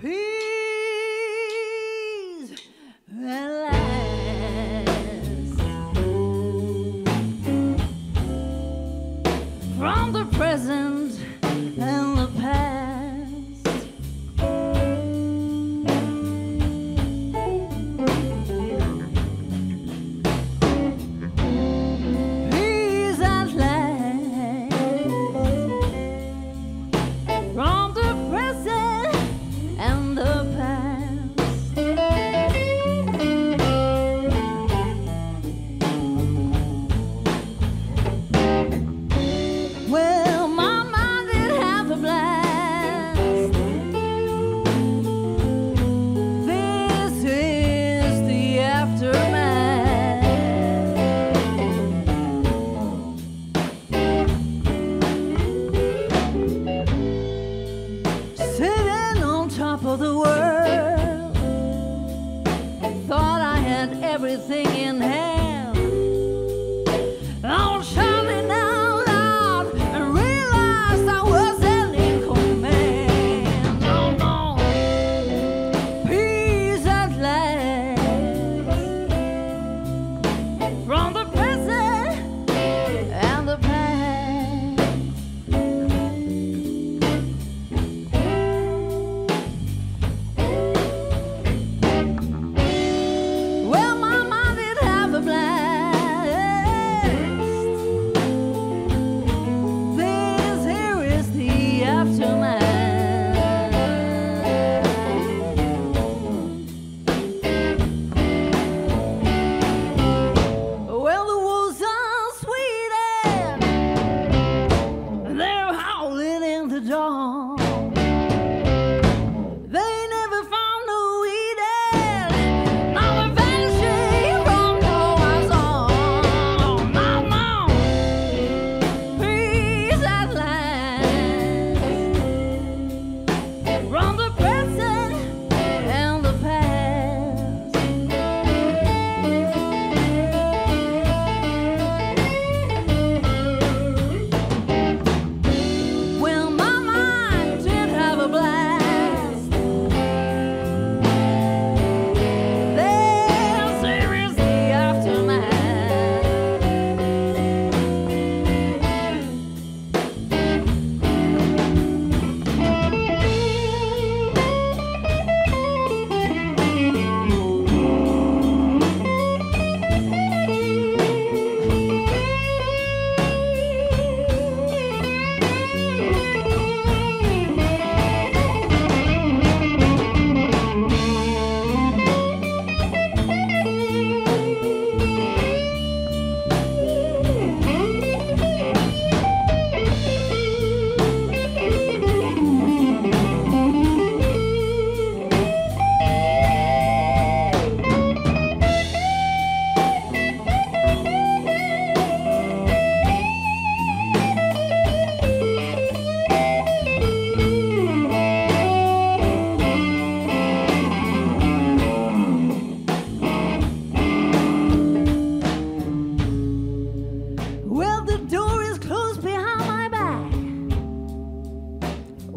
Please from the present.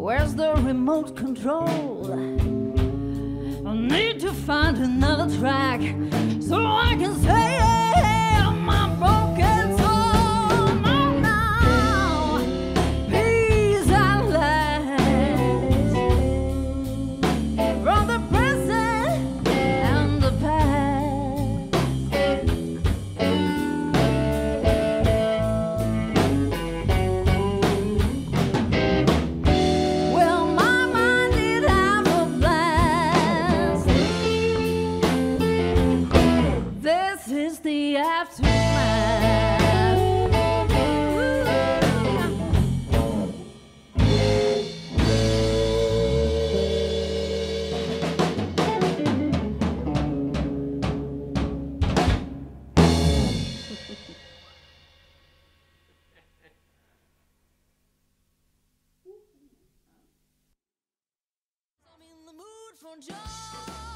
Where's the remote control? I need to find another track so I can say I'm in